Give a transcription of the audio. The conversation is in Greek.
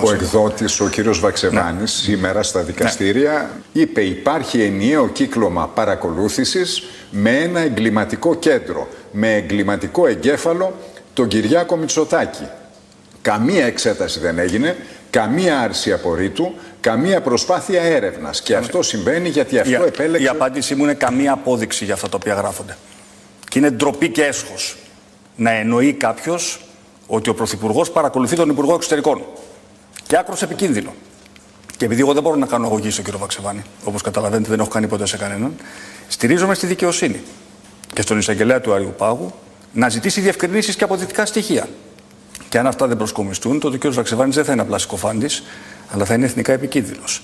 Ο εκδότης, ο κύριος Βαξεβάνης, σήμερα στα δικαστήρια είπε υπάρχει ενιαίο κύκλωμα παρακολούθησης με ένα εγκληματικό κέντρο, με εγκληματικό εγκέφαλο τον Κυριάκο Μητσοτάκη. Καμία εξέταση δεν έγινε, καμία άρση απορρίτου, καμία προσπάθεια έρευνας. Και αυτό συμβαίνει γιατί αυτό η, επέλεξε... Η απάντησή μου είναι καμία απόδειξη για αυτά τα οποία γράφονται. Και είναι ντροπή και έσχος να εννοεί κάποιος ότι ο Πρωθυπουργός παρακολουθεί τον Υπουργό Εξωτερικών. Και άκρος επικίνδυνο. Και επειδή εγώ δεν μπορώ να κάνω αγωγή στον κύριο Βαξεβάνη, όπως καταλαβαίνετε δεν έχω κάνει ποτέ σε κανέναν, στηρίζομαι στη δικαιοσύνη και στον εισαγγελέα του Άριου Πάγου να ζητήσει διευκρινήσεις και αποδεικτικά στοιχεία. Και αν αυτά δεν προσκομιστούν, τότε ο κ. Βαξεβάνης δεν θα είναι απλά συκοφάντης, αλλά θα είναι εθνικά επικίνδυνος.